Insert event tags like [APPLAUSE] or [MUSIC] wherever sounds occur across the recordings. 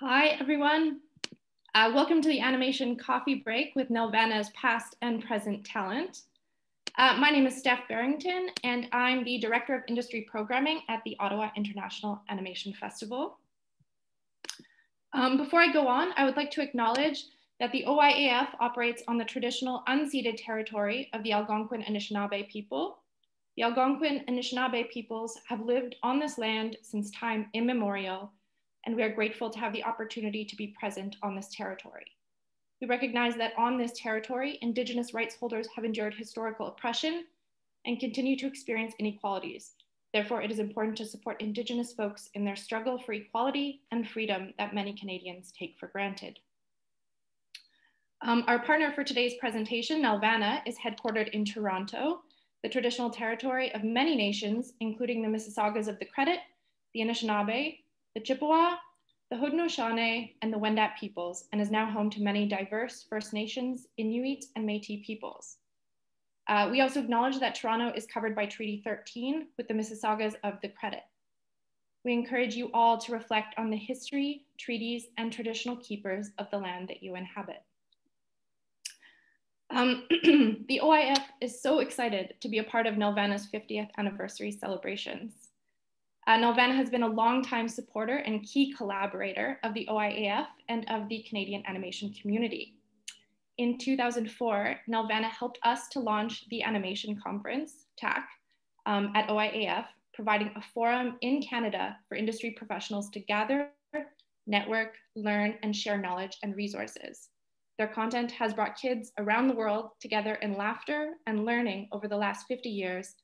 Hi, everyone. Uh, welcome to the animation coffee break with Nelvana's past and present talent. Uh, my name is Steph Barrington, and I'm the Director of Industry Programming at the Ottawa International Animation Festival. Um, before I go on, I would like to acknowledge that the OIAF operates on the traditional unceded territory of the Algonquin Anishinaabe people. The Algonquin Anishinaabe peoples have lived on this land since time immemorial, and we are grateful to have the opportunity to be present on this territory. We recognize that on this territory, Indigenous rights holders have endured historical oppression and continue to experience inequalities. Therefore, it is important to support Indigenous folks in their struggle for equality and freedom that many Canadians take for granted. Um, our partner for today's presentation, Nelvana, is headquartered in Toronto, the traditional territory of many nations, including the Mississaugas of the Credit, the Anishinaabe, the Chippewa, the Haudenosaunee, and the Wendat peoples, and is now home to many diverse First Nations, Inuit, and Métis peoples. Uh, we also acknowledge that Toronto is covered by Treaty 13 with the Mississaugas of the Credit. We encourage you all to reflect on the history, treaties, and traditional keepers of the land that you inhabit. Um, [CLEARS THROAT] the OIAF is so excited to be a part of Nelvana's 50th anniversary celebrations. Uh, has been a longtime supporter and key collaborator of the OIAF and of the Canadian animation community. In 2004, Nelvana helped us to launch the animation conference, TAC, um, at OIAF, providing a forum in Canada for industry professionals to gather, network, learn, and share knowledge and resources. Their content has brought kids around the world together in laughter and learning over the last 50 years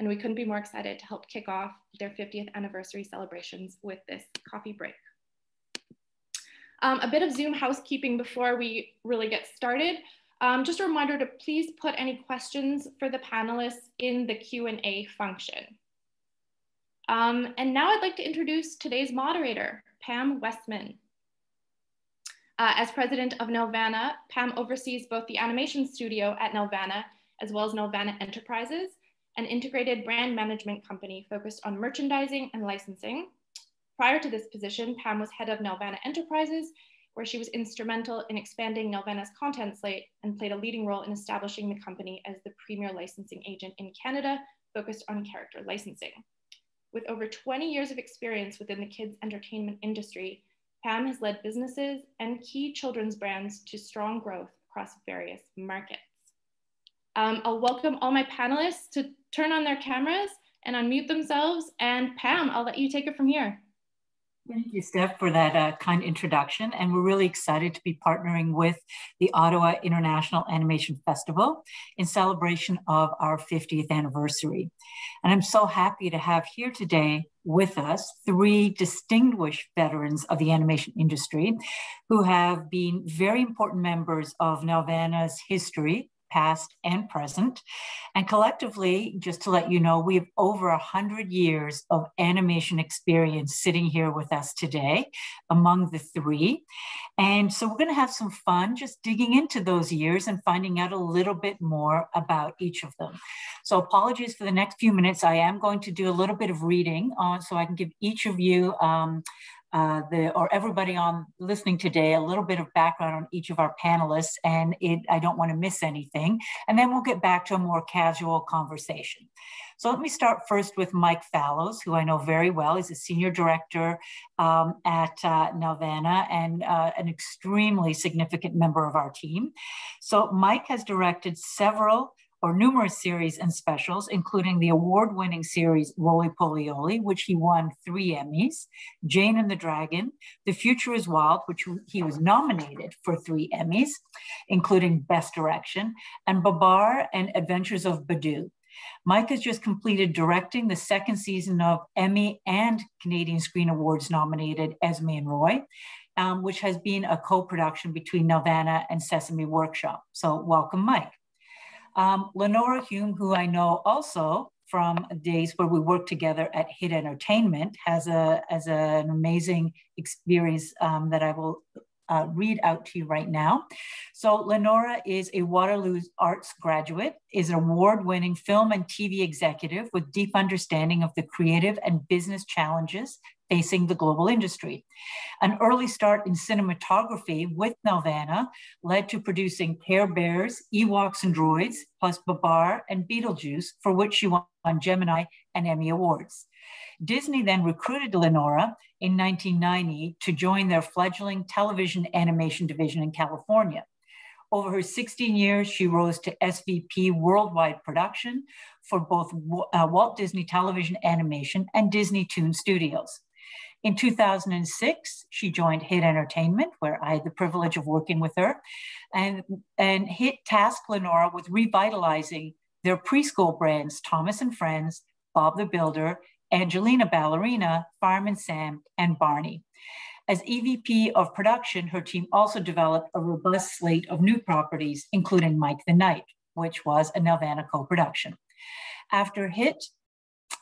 and we couldn't be more excited to help kick off their 50th anniversary celebrations with this coffee break. Um, a bit of Zoom housekeeping before we really get started. Um, just a reminder to please put any questions for the panelists in the Q&A function. Um, and now I'd like to introduce today's moderator, Pam Westman. Uh, as president of Nelvana, Pam oversees both the animation studio at Nelvana as well as Nelvana Enterprises, an integrated brand management company focused on merchandising and licensing. Prior to this position, Pam was head of Nelvana Enterprises, where she was instrumental in expanding Nelvana's content slate and played a leading role in establishing the company as the premier licensing agent in Canada, focused on character licensing. With over 20 years of experience within the kids entertainment industry, Pam has led businesses and key children's brands to strong growth across various markets. Um, I'll welcome all my panelists to turn on their cameras and unmute themselves. And Pam, I'll let you take it from here. Thank you, Steph, for that uh, kind introduction. And we're really excited to be partnering with the Ottawa International Animation Festival in celebration of our 50th anniversary. And I'm so happy to have here today with us three distinguished veterans of the animation industry who have been very important members of Nelvana's history past and present. And collectively, just to let you know, we have over a 100 years of animation experience sitting here with us today among the three. And so we're going to have some fun just digging into those years and finding out a little bit more about each of them. So apologies for the next few minutes. I am going to do a little bit of reading on so I can give each of you um, uh, the or everybody on listening today a little bit of background on each of our panelists, and it, I don't want to miss anything. And then we'll get back to a more casual conversation. So let me start first with Mike Fallows, who I know very well. He's a senior director um, at uh, Nelvana and uh, an extremely significant member of our team. So Mike has directed several or numerous series and specials, including the award winning series Rolie Polie Olie, which he won three Emmys, Jane and the Dragon, The Future is Wild, which he was nominated for three Emmys, including Best Direction, and Babar and Adventures of Badou. Mike has just completed directing the second season of Emmy and Canadian Screen Awards nominated Esme and Roy, um, which has been a co production between Nelvana and Sesame Workshop. So, welcome, Mike. Um, Lenora Hume, who I know also from days where we worked together at Hit Entertainment, has a as an amazing experience um, that I will uh, read out to you right now. So Lenora is a Waterloo Arts graduate, is an award-winning film and TV executive with deep understanding of the creative and business challenges facing the global industry. An early start in cinematography with Nelvana led to producing Care Bears, Ewoks and Droids, plus Babar and Beetlejuice, for which she won Gemini and Emmy Awards. Disney then recruited Lenora in 1990 to join their fledgling television animation division in California. Over her 16 years, she rose to SVP worldwide production for both uh, Walt Disney Television Animation and Disney Toon Studios. In 2006, she joined HIT Entertainment, where I had the privilege of working with her, and, and HIT tasked Lenora with revitalizing their preschool brands, Thomas and Friends, Bob the Builder, Angelina Ballerina, Fireman Sam, and Barney. As EVP of production, her team also developed a robust slate of new properties, including Mike the Knight, which was a Nelvana co-production. After HIT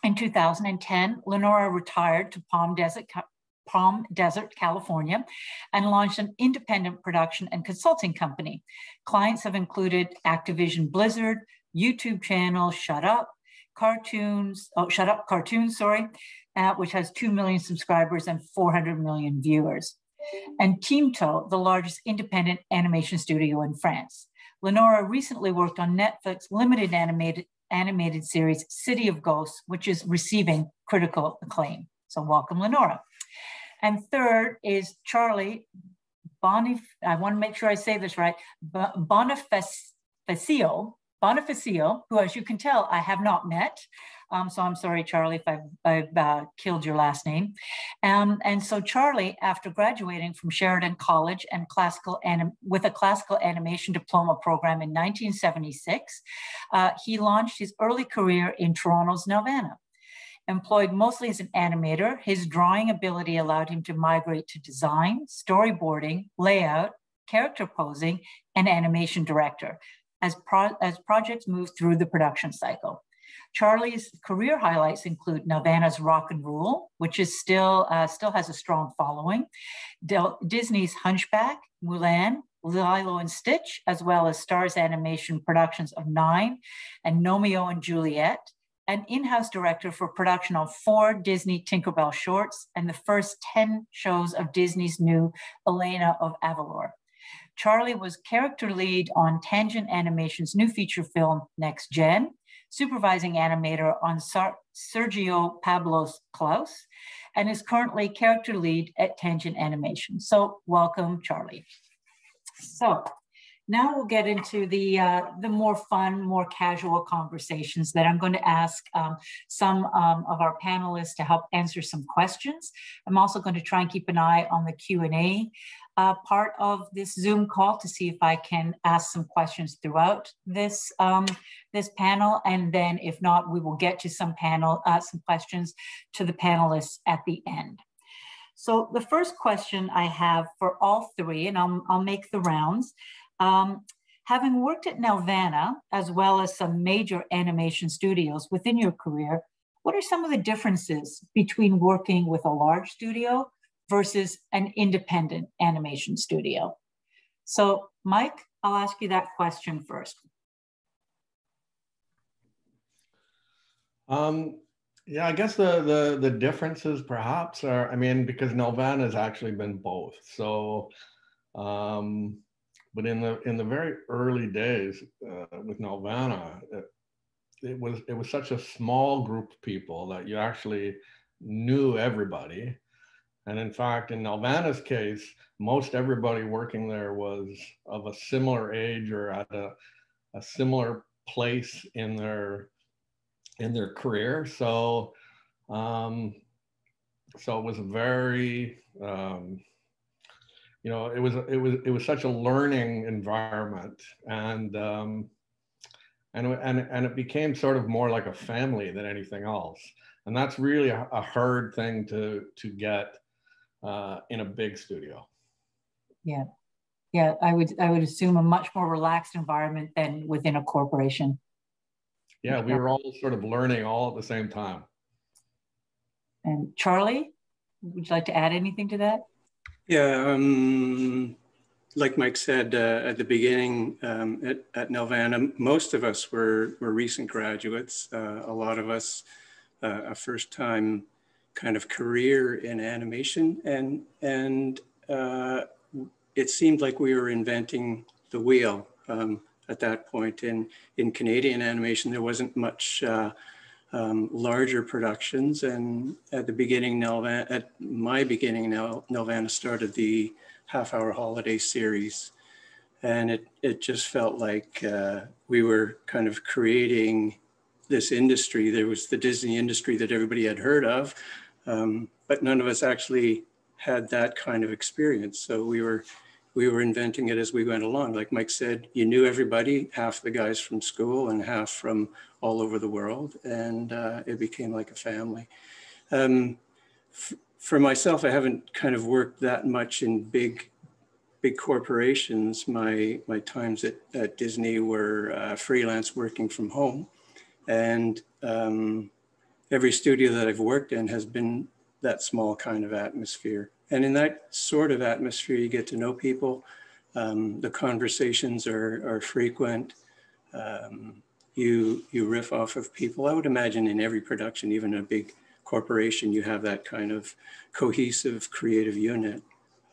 in 2010, Lenora retired to Palm Desert, Palm Desert, California, and launched an independent production and consulting company. Clients have included Activision Blizzard, YouTube channel Shut Up, Cartoons, oh, Shut Up Cartoons, sorry, uh, which has 2 million subscribers and 400 million viewers. And TeamTO, the largest independent animation studio in France. Lenora recently worked on Netflix limited animated, animated series City of Ghosts, which is receiving critical acclaim. So welcome, Lenora. And third is Charlie Bonif, I want to make sure I say this right, Bonifacio, Bonifacio, who as you can tell, I have not met. Um, so I'm sorry, Charlie, if I've, I've uh, killed your last name. Um, and so Charlie, after graduating from Sheridan College and classical anim- with a classical animation diploma program in 1976, uh, he launched his early career in Toronto's Nelvana. Employed mostly as an animator, his drawing ability allowed him to migrate to design, storyboarding, layout, character posing, and animation director as, pro- as projects move through the production cycle. Charlie's career highlights include Nelvana's Rock and Rule, which is still uh, still has a strong following, Del- Disney's Hunchback, Mulan, Lilo and Stitch, as well as Starz Animation productions of Nine and Gnomeo and Juliet, an in-house director for production of four Disney Tinkerbell shorts and the first 10 shows of Disney's new Elena of Avalor. Charlie was character lead on Tangent Animation's new feature film, Next Gen, supervising animator on Sar- Sergio Pablos Klaus, and is currently character lead at Tangent Animation. So welcome, Charlie. So now we'll get into the, uh, the more fun, more casual conversations that I'm going to ask um, some um, of our panelists to help answer some questions. I'm also going to try and keep an eye on the Q&A uh, part of this Zoom call to see if I can ask some questions throughout this, um, this panel. And then if not, we will get to some panel, uh, some questions to the panelists at the end. So the first question I have for all three, and I'll, I'll make the rounds. Um, having worked at Nelvana, as well as some major animation studios within your career, what are some of the differences between working with a large studio versus an independent animation studio. So, Mike, I'll ask you that question first. Um, yeah, I guess the, the the differences perhaps are, I mean, because Nelvana has actually been both. So, um, but in the in the very early days uh, with Nelvana, it, it was it was such a small group of people that you actually knew everybody and in fact, in Nelvana's case, most everybody working there was of a similar age or at a, a similar place in their in their career. So, um, so it was very, um, you know, it was it was it was such a learning environment, and um, and and and it became sort of more like a family than anything else. And that's really a, a hard thing to to get uh, in a big studio. Yeah, yeah, I would I would assume a much more relaxed environment than within a corporation. Yeah, we were all sort of learning all at the same time. And Charlie, would you like to add anything to that? Yeah, um, like Mike said uh, at the beginning um, at, at Nelvana, most of us were, were recent graduates. Uh, a lot of us uh, a first time kind of career in animation, and and uh, it seemed like we were inventing the wheel um, at that point. In in Canadian animation, there wasn't much. Uh, um, larger productions. And at the beginning, Nelvana, at my beginning, now Nelvana started the half hour holiday series. And it, it just felt like uh, we were kind of creating this industry. There was the Disney industry that everybody had heard of, um, but none of us actually had that kind of experience. So we were we were inventing it as we went along. Like Mike said, you knew everybody, half the guys from school and half from all over the world, and uh, it became like a family. Um, for myself, I haven't kind of worked that much in big, big corporations. My my times at, at Disney were uh, freelance working from home, and um, every studio that I've worked in has been that small kind of atmosphere. And in that sort of atmosphere, you get to know people. Um, the conversations are, are frequent. Um, you, you riff off of people. I would imagine in every production, even a big corporation, you have that kind of cohesive creative unit.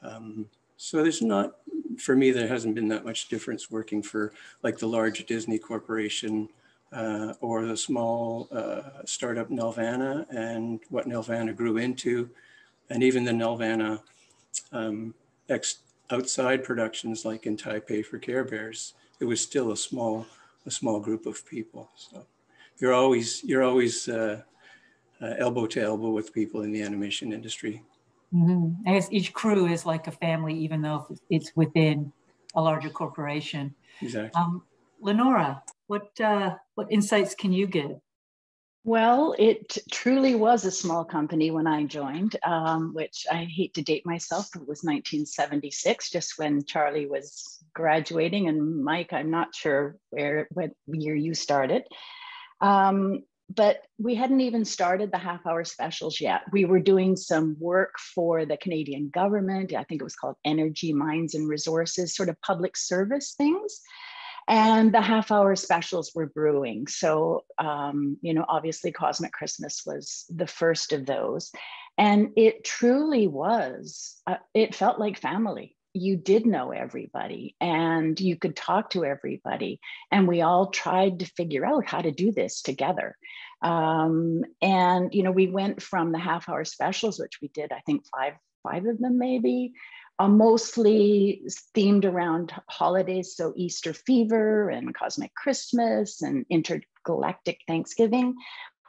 Um, so there's not, for me, there hasn't been that much difference working for like the large Disney corporation uh, or the small uh, startup Nelvana and what Nelvana grew into and even the Nelvana um, ex- outside productions like in Taipei for Care Bears, it was still a small a small group of people. So you're always you're always uh, uh, elbow to elbow with people in the animation industry. Mm-hmm. I guess each crew is like a family, even though it's within a larger corporation. Exactly. Um, Lenora, what uh, what insights can you give? Well, it truly was a small company when I joined, um, which I hate to date myself, but it was 1976, just when Charlie was graduating. And Mike, I'm not sure where what year you started. Um, but we hadn't even started the half hour specials yet. We were doing some work for the Canadian government. I think it was called Energy, Mines, and Resources, sort of public service things and the half hour specials were brewing. So, um, you know, obviously Cosmic Christmas was the first of those. And it truly was, uh, it felt like family. You did know everybody and you could talk to everybody. And we all tried to figure out how to do this together. Um, and, you know, we went from the half hour specials, which we did, I think, five five of them maybe uh, mostly themed around holidays, so Easter fever and cosmic Christmas and intergalactic Thanksgiving,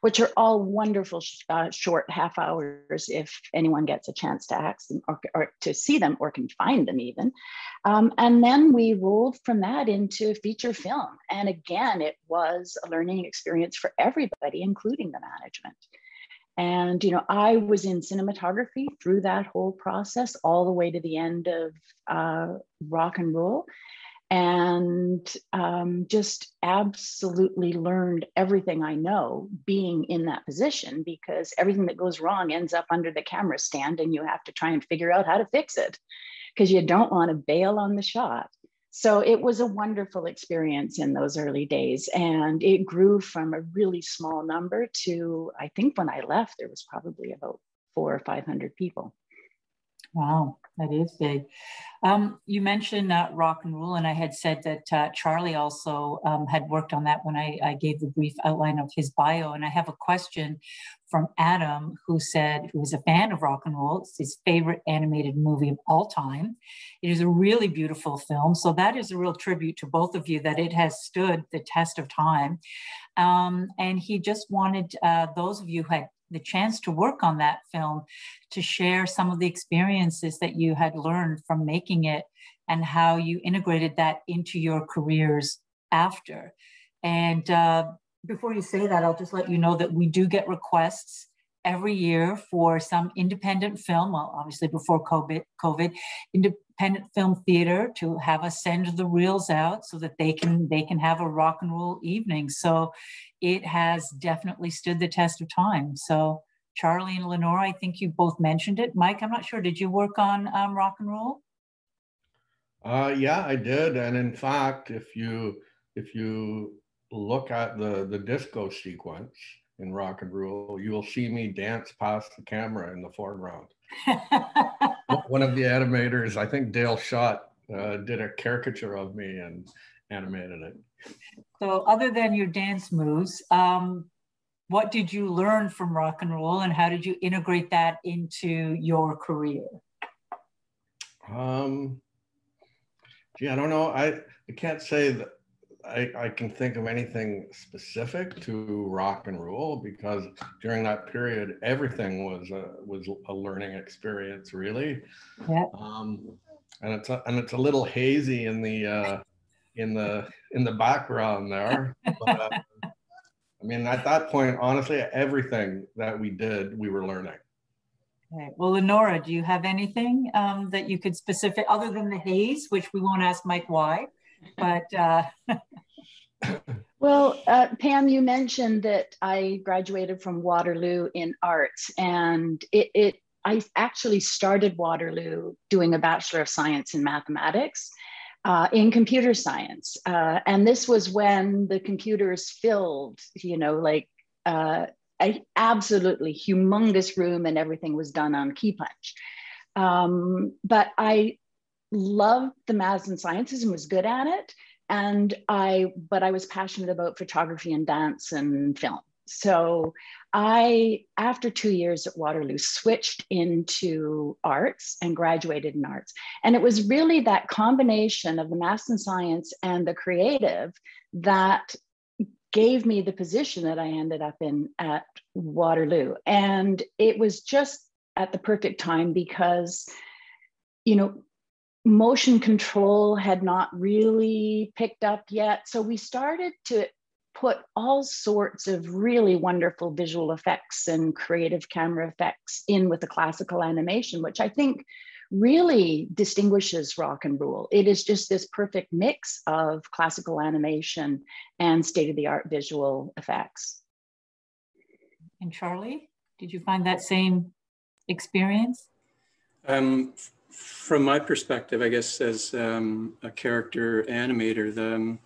which are all wonderful uh, short half hours if anyone gets a chance to ask them or, or to see them or can find them even. Um, and then we rolled from that into feature film. And again, it was a learning experience for everybody, including the management. And, you know, I was in cinematography through that whole process, all the way to the end of uh, Rock and Rule. And um, just absolutely learned everything I know being in that position because everything that goes wrong ends up under the camera stand and you have to try and figure out how to fix it because you don't want to bail on the shot. So it was a wonderful experience in those early days. And it grew from a really small number to, I think when I left, there was probably about four or 500 people. Wow, that is big. Um, you mentioned uh, Rock and Rule, and I had said that uh, Charlie also um, had worked on that when I, I, gave the brief outline of his bio. And I have a question from Adam, who said who is a fan of Rock and Rule. It's his favorite animated movie of all time. It is a really beautiful film. So that is a real tribute to both of you that it has stood the test of time. Um, and he just wanted uh, those of you who had the chance to work on that film to share some of the experiences that you had learned from making it and how you integrated that into your careers after. And uh, before you say that, I'll just let you know that we do get requests every year for some independent film, well, obviously before COVID, COVID, independent film theater to have us send the reels out so that they can they can have a Rock and Rule evening. So it has definitely stood the test of time. So Charlie and Lenora, I think you both mentioned it. Mike, I'm not sure. Did you work on um, Rock and Rule? Uh, yeah, I did. And in fact, if you if you look at the the disco sequence, in Rock and Rule, You will see me dance past the camera in the foreground. [LAUGHS] One of the animators, I think Dale Schott, uh, did a caricature of me and animated it. So, other than your dance moves, um, what did you learn from Rock and Rule, and how did you integrate that into your career? Um, gee, I don't know. I, I can't say that I, I can think of anything specific to Rock and Rule because during that period, everything was a, was a learning experience, really. Yeah. Um, and it's a, and it's a little hazy in the uh, in the in the background there. But, uh, I mean, at that point, honestly, everything that we did, we were learning. Okay. Well, Lenora, do you have anything um, that you could specific other than the haze, which we won't ask Mike why, but. Uh... [LAUGHS] well, uh, Pam, you mentioned that I graduated from Waterloo in arts, and it, it I actually started Waterloo doing a Bachelor of Science in Mathematics. Uh, in computer science. Uh, and this was when the computers filled, you know, like uh, a absolutely humongous room and everything was done on key punch. Um, but I loved the maths and sciences and was good at it. And I, but I was passionate about photography and dance and film. So I, after two years at Waterloo, switched into arts and graduated in arts. And it was really that combination of the math and science and the creative that gave me the position that I ended up in at Waterloo. And it was just at the perfect time because, you know, motion control had not really picked up yet. So we started to put all sorts of really wonderful visual effects and creative camera effects in with the classical animation, which I think really distinguishes Rock and Rule. It is just this perfect mix of classical animation and state of the art visual effects. And Charlie, did you find that same experience? Um, from my perspective, I guess as um, a character animator, the, um,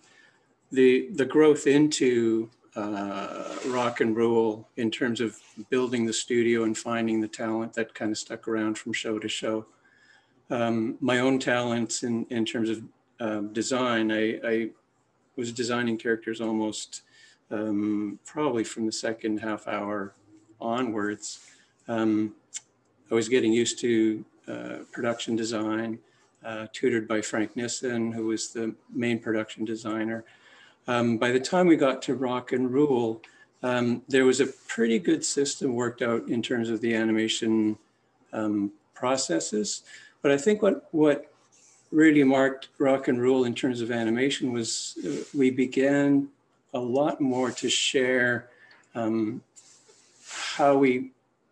the, the growth into uh, Rock and Rule in terms of building the studio and finding the talent that kind of stuck around from show to show. Um, my own talents in, in terms of um, design, I, I, was designing characters almost um, probably from the second half hour onwards. Um, I was getting used to uh, production design, uh, tutored by Frank Nissen, who was the main production designer. Um, by the time we got to rock and rule, um, there was a pretty good system worked out in terms of the animation um, processes. But I think what, what really marked Rock and Rule in terms of animation was uh, we began a lot more to share um, how we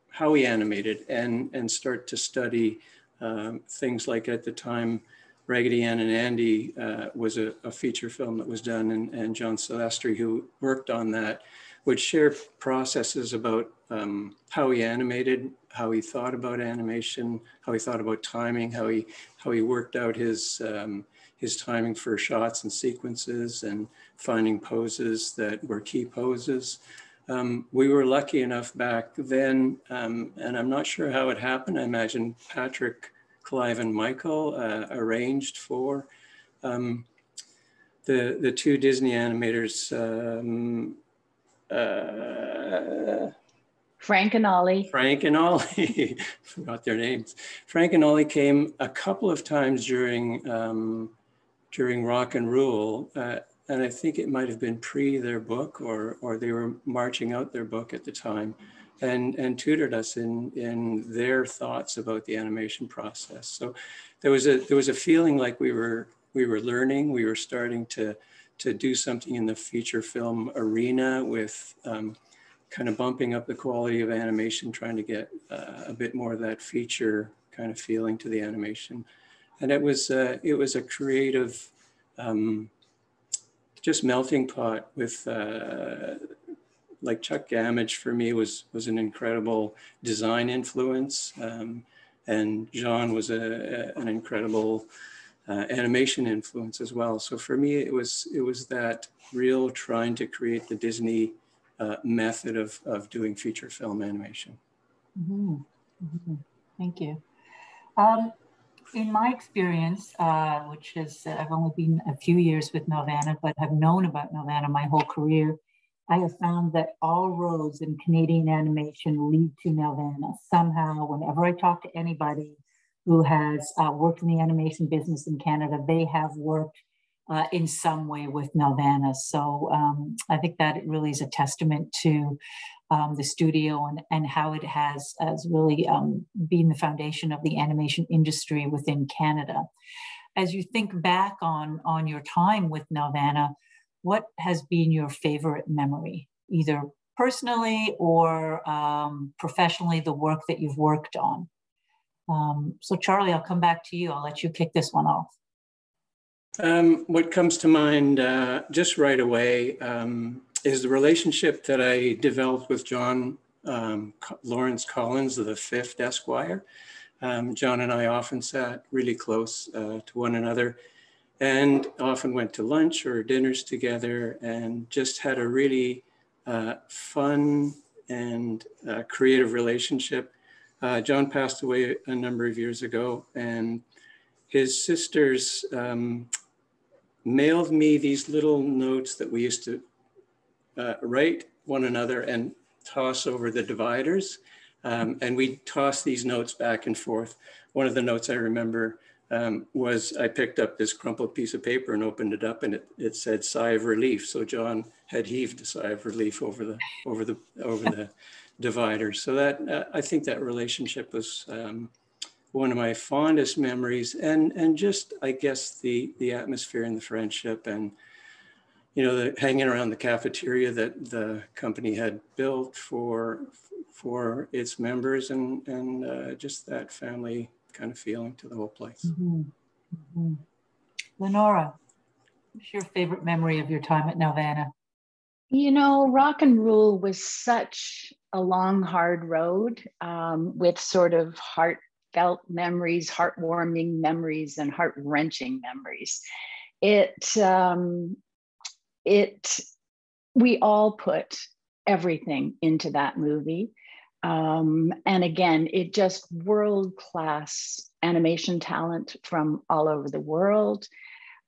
how we animated and and start to study um, things like at the time Raggedy Ann and Andy uh, was a, a, feature film that was done, and, and John Celestri, who worked on that, would share processes about um, how he animated, how he thought about animation, how he thought about timing, how he how he worked out his um, his timing for shots and sequences, and finding poses that were key poses. Um, we were lucky enough back then, um, and I'm not sure how it happened. I imagine Patrick Clive and Michael uh, arranged for. Um, the, the two Disney animators, um, uh, Frank and Ollie. Frank and Ollie, [LAUGHS] forgot their names. Frank and Ollie came a couple of times during um, during Rock and Rule, uh, and I think it might have been pre their book or or they were marching out their book at the time and, and tutored us in, in their thoughts about the animation process. So there was a, there was a feeling like we were, we were learning, we were starting to, to do something in the feature film arena with um, kind of bumping up the quality of animation, trying to get uh, a bit more of that feature kind of feeling to the animation. And it was, uh, it was a creative, um, just melting pot with uh, like Chuck Gammage for me was was an incredible design influence, um, and Jean was a, a an incredible uh, animation influence as well. So for me, it was it was that real trying to create the Disney uh, method of, of doing feature film animation. Mm -hmm. Mm -hmm. Thank you. Um, in my experience, uh, which is uh, I've only been a few years with Nelvana, but have known about Nelvana my whole career, I have found that all roads in Canadian animation lead to Nelvana. Somehow, whenever I talk to anybody who has uh, worked in the animation business in Canada, they have worked uh, in some way with Nelvana. So um, I think that it really is a testament to um, the studio and, and how it has, has really um, been the foundation of the animation industry within Canada. As you think back on, on your time with Nelvana, what has been your favorite memory, either personally or um, professionally, the work that you've worked on? Um, so Charlie, I'll come back to you. I'll let you kick this one off. Um, what comes to mind uh, just right away um, is the relationship that I developed with John um, Lawrence Collins, the fifth Esquire. Um, John and I often sat really close uh, to one another and often went to lunch or dinners together and just had a really uh, fun and uh, creative relationship. Uh, John passed away a number of years ago and his sisters um, mailed me these little notes that we used to uh, write one another and toss over the dividers. Um, and we toss these notes back and forth. One of the notes I remember um, was I picked up this crumpled piece of paper and opened it up and it, it said sigh of relief. So John had heaved a sigh of relief over the, over the, over the [LAUGHS] divider. So that, uh, I think that relationship was um, one of my fondest memories and, and just, I guess, the, the atmosphere and the friendship and you know, the, hanging around the cafeteria that the company had built for for its members and and uh, just that family kind of feeling to the whole place. Mm-hmm. Mm-hmm. Lenora, what's your favorite memory of your time at Nelvana? You know, Rock and Rule was such a long, hard road um, with sort of heartfelt memories, heartwarming memories, and heart wrenching memories. It um, it we all put everything into that movie um, and again it just world class animation talent from all over the world.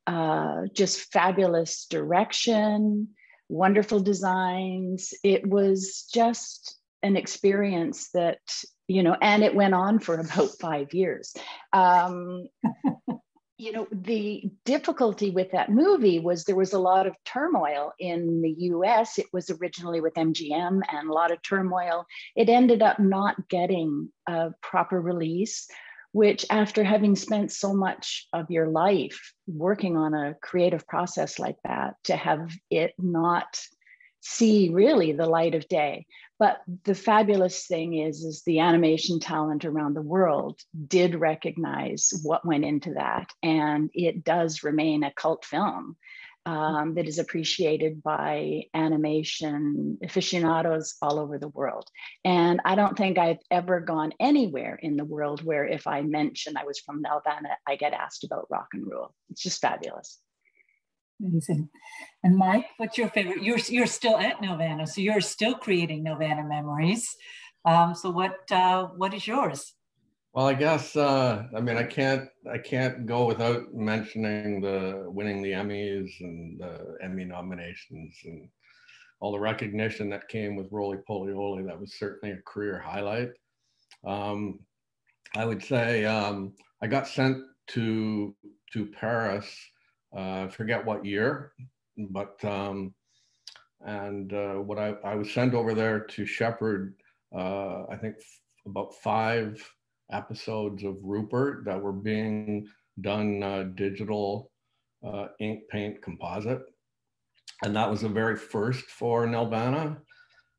Uh, just fabulous direction wonderful designs. It was just an experience that you know and it went on for about five years. Um, [LAUGHS] you know the difficulty with that movie was there was a lot of turmoil in the US it was originally with MGM and a lot of turmoil it ended up not getting a proper release which after having spent so much of your life working on a creative process like that to have it not see really the light of day. But the fabulous thing is, is the animation talent around the world did recognize what went into that, and it does remain a cult film um, that is appreciated by animation aficionados all over the world. And I don't think I've ever gone anywhere in the world where if I mention I was from Nelvana, I get asked about Rock and Rule. It's just fabulous. Amazing. And Mike, what's your favorite? You're you're still at Nelvana, so you're still creating Nelvana memories. Um, so what uh, what is yours? Well, I guess uh, I mean I can't I can't go without mentioning the winning the Emmys and the Emmy nominations and all the recognition that came with Rolie Polie Olie. That was certainly a career highlight. Um, I would say um, I got sent to to Paris I forget what year, but um, and uh, what I, I was sent over there to shepherd, uh, I think about five episodes of Rupert that were being done uh, digital uh, ink paint composite. And that was the very first for Nelvana.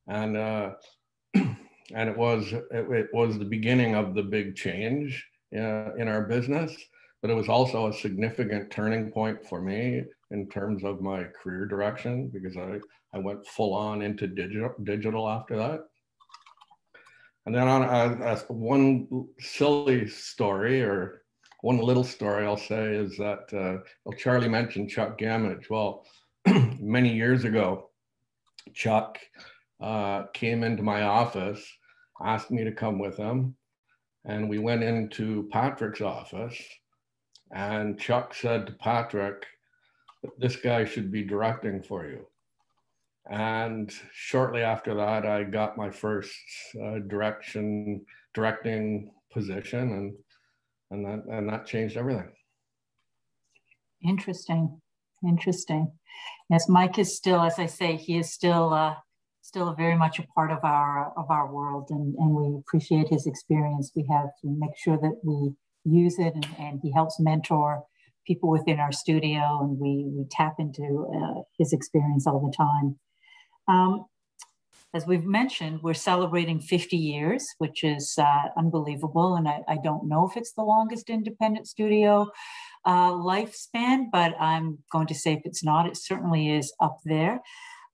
And, uh, [CLEARS THROAT] and it was, it, it, was the beginning of the big change uh, in our business but it was also a significant turning point for me in terms of my career direction because I, I went full on into digital, digital after that. And then on uh, one silly story or one little story I'll say is that, uh, well, Charlie mentioned Chuck Gammage. Well, [CLEARS THROAT] many years ago, Chuck uh, came into my office, asked me to come with him. And we went into Patrick's office. And Chuck said to Patrick, This guy should be directing for you. And shortly after that, I got my first uh, direction, directing position, and and that and that changed everything. Interesting, interesting. Yes, Mike is still, as I say, he is still uh, still very much a part of our of our world, and and we appreciate his experience. We have to make sure that we use it, and, and he helps mentor people within our studio, and we we tap into uh, his experience all the time. Um, as we've mentioned, we're celebrating 50 years, which is uh, unbelievable. And I, I, don't know if it's the longest independent studio uh, lifespan, but I'm going to say if it's not, it certainly is up there.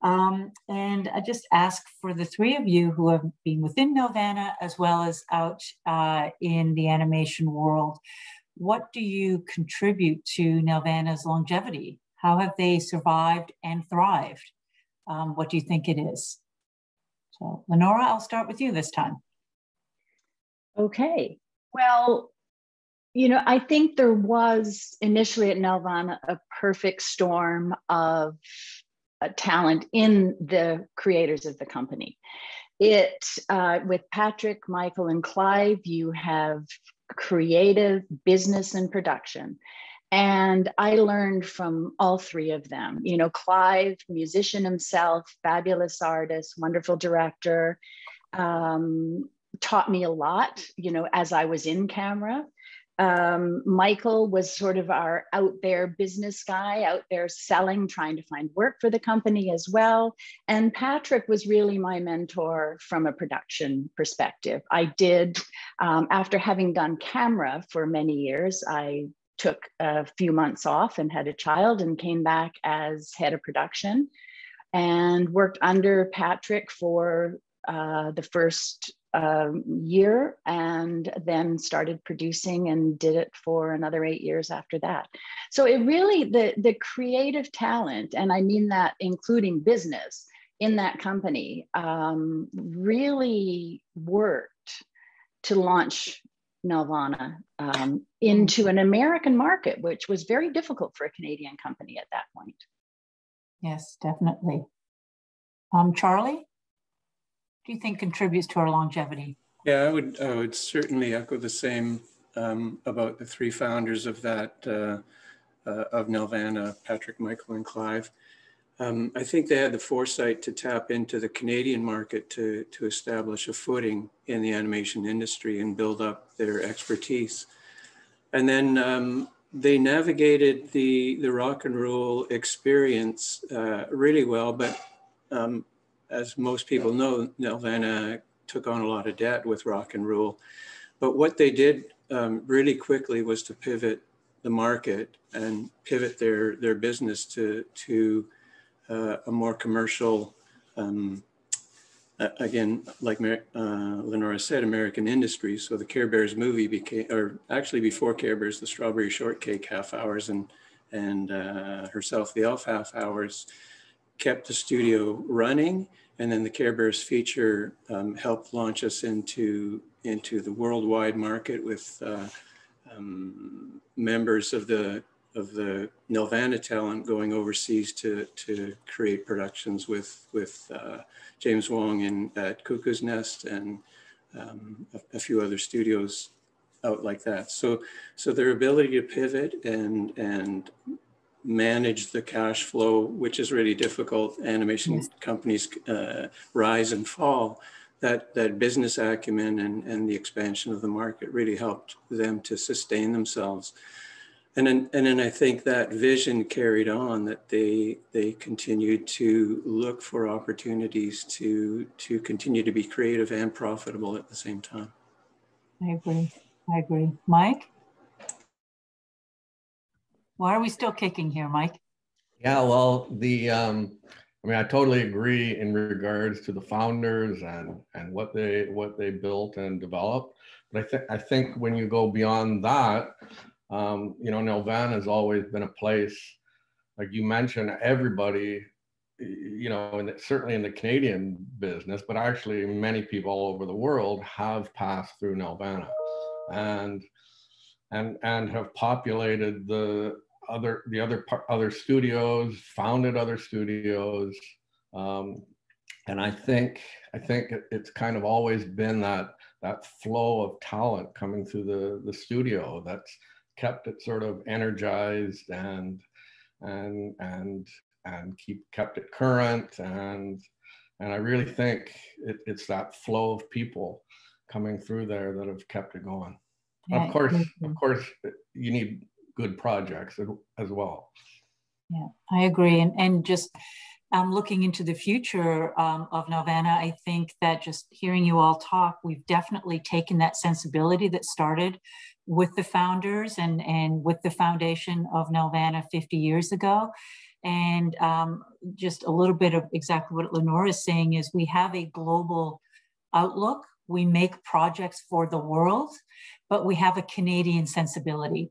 Um, and I just ask for the three of you who have been within Nelvana as well as out uh, in the animation world, what do you contribute to Nelvana's longevity? How have they survived and thrived? Um, what do you think it is? So, Lenora, I'll start with you this time. Okay. Well, you know, I think there was initially at Nelvana a perfect storm of talent in the creators of the company. It, uh, with Patrick, Michael, and Clive, you have creative, business, and production. And I learned from all three of them. You know, Clive, musician himself, fabulous artist, wonderful director, um, taught me a lot, you know, as I was in camera. Um, Michael was sort of our out there business guy, out there selling, trying to find work for the company as well. And Patrick was really my mentor from a production perspective. I did, um, after having done camera for many years, I took a few months off and had a child and came back as head of production and worked under Patrick for uh, the first um, year and then started producing and did it for another eight years after that. So it really, the, the creative talent, and I mean that including business in that company, um, really worked to launch Nelvana um, into an American market, which was very difficult for a Canadian company at that point. Yes, definitely. Um, Charlie, do you think contributes to our longevity? Yeah, I would, I would certainly echo the same um, about the three founders of that, uh, uh, of Nelvana, Patrick, Michael, and Clive. Um, I think they had the foresight to tap into the Canadian market to, to establish a footing in the animation industry and build up their expertise. And then um, they navigated the, the Rock and Rule experience uh, really well, but um, as most people know, Nelvana took on a lot of debt with Rock and Rule. But what they did um, really quickly was to pivot the market and pivot their, their business to, to uh, a more commercial, um, again, like uh, Lenora said, American industry. So the Care Bears movie became, or actually before Care Bears, the Strawberry Shortcake half hours and and uh, herself, the Elf half hours, kept the studio running. And then the Care Bears feature um, helped launch us into into the worldwide market with uh, um, members of the of the Nelvana talent going overseas to to create productions with with uh, James Wang in at Cuckoo's Nest and um, a, a, few other studios out like that. So so their ability to pivot and and manage the cash flow, which is really difficult. Animation yes. companies uh, rise and fall. That that business acumen and and the expansion of the market really helped them to sustain themselves and then, and then I think that vision carried on that they they continued to look for opportunities to to continue to be creative and profitable at the same time. I agree. I agree. Mike? Why are we still kicking here, Mike? Yeah, well, the um, I mean, I totally agree in regards to the founders and and what they what they built and developed. But I think I think when you go beyond that, um, you know, Nelvana has always been a place, like you mentioned, everybody you know, and certainly in the Canadian business, but actually many people all over the world have passed through Nelvana, and and and have populated the other the other other studios, founded other studios, um, and I think I think it's kind of always been that that flow of talent coming through the the studio that's kept it sort of energized and and and and keep kept it current. And and I really think it, it's that flow of people coming through there that have kept it going. Yeah, of course, of course, you need good projects as well. Yeah, I agree, and and just um, looking into the future um, of Nelvana, I think that just hearing you all talk, we've definitely taken that sensibility that started with the founders and, and with the foundation of Nelvana 50 years ago. And um, just a little bit of exactly what Lenora is saying is we have a global outlook. We make projects for the world, but we have a Canadian sensibility.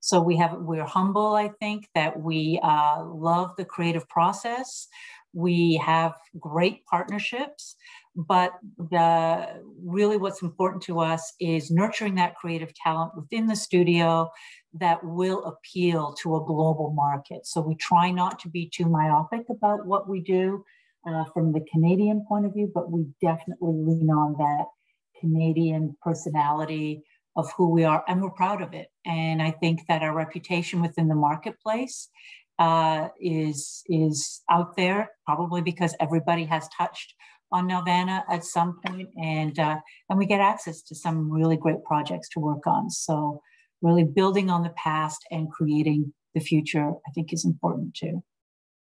So we have we're humble, I think, that we uh, love the creative process. We have great partnerships, but the really what's important to us is nurturing that creative talent within the studio that will appeal to a global market. So we try not to be too myopic about what we do uh, from the Canadian point of view, but we definitely lean on that Canadian personality of who we are, and we're proud of it. And I think that our reputation within the marketplace uh, is is out there, probably because everybody has touched on Nelvana at some point, and uh, and we get access to some really great projects to work on. So really building on the past and creating the future, I think, is important too.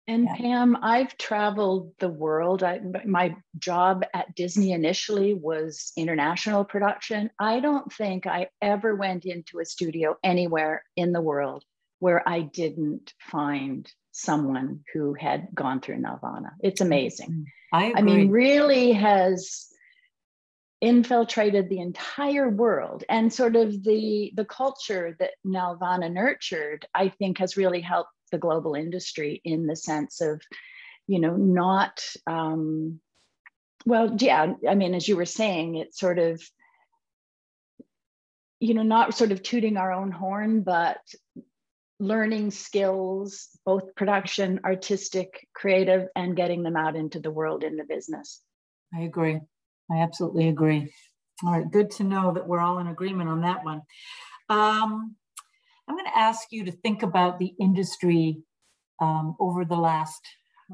And yeah. Pam, I've traveled the world. I, my job at Disney initially was international production. I don't think I ever went into a studio anywhere in the world where I didn't find someone who had gone through Nelvana. It's amazing. Mm, I, I mean, really has infiltrated the entire world and sort of the the culture that Nelvana nurtured, I think has really helped the global industry in the sense of, you know, not, um, well, yeah, I mean, as you were saying, it's sort of, you know, not sort of tooting our own horn, but learning skills, both production, artistic, creative, and getting them out into the world in the business. I agree. I absolutely agree. All right, good to know that we're all in agreement on that one. Um, I'm going to ask you to think about the industry um, over the last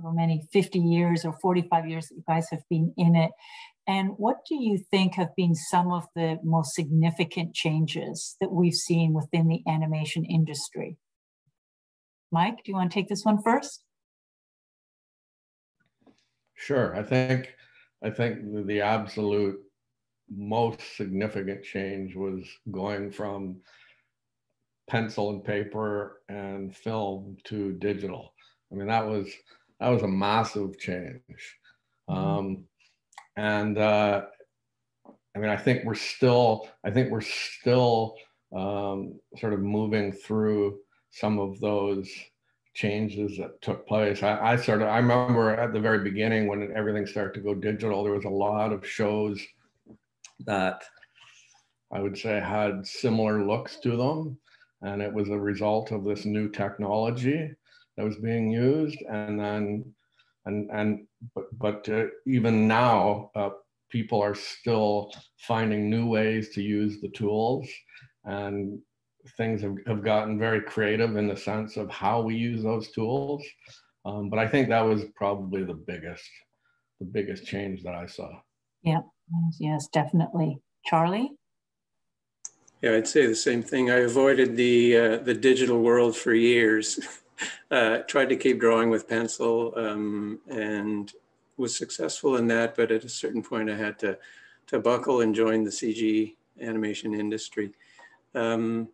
how many 50 years or 45 years that you guys have been in it. And what do you think have been some of the most significant changes that we've seen within the animation industry? Mike, do you want to take this one first? Sure. I think I think the absolute most significant change was going from pencil and paper and film to digital. I mean, that was that was a massive change. Mm-hmm. Um, and uh, I mean, I think we're still, I think we're still um, sort of moving through some of those changes that took place. I, I sort of, I remember at the very beginning when everything started to go digital, there was a lot of shows that I would say had similar looks to them and it was a result of this new technology that was being used. And then and and but, but uh, even now uh, people are still finding new ways to use the tools. And things have, have gotten very creative in the sense of how we use those tools. Um, but i think that was probably the biggest the biggest change that i saw. Yeah yes definitely. Charlie yeah, I'd say the same thing. I avoided the uh, the digital world for years. [LAUGHS] uh, tried to keep drawing with pencil um, and was successful in that, but at a certain point, I had to to buckle and join the CG animation industry. Um,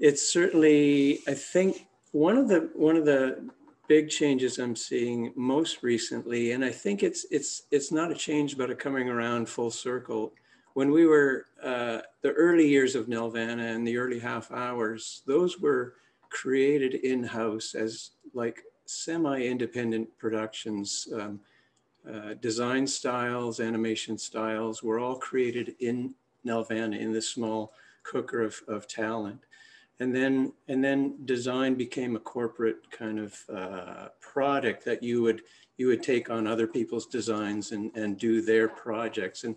it's certainly, I think, one of the one of the big changes I'm seeing most recently, and I think it's it's it's not a change, but a coming around full circle when we were uh, the early years of Nelvana and the early half hours, those were created in house as like semi-independent productions. Um, uh, design styles, animation styles were all created in Nelvana in this small cooker of, of talent. And then, and then design became a corporate kind of uh, product that you would, you would take on other people's designs and, and do their projects. And,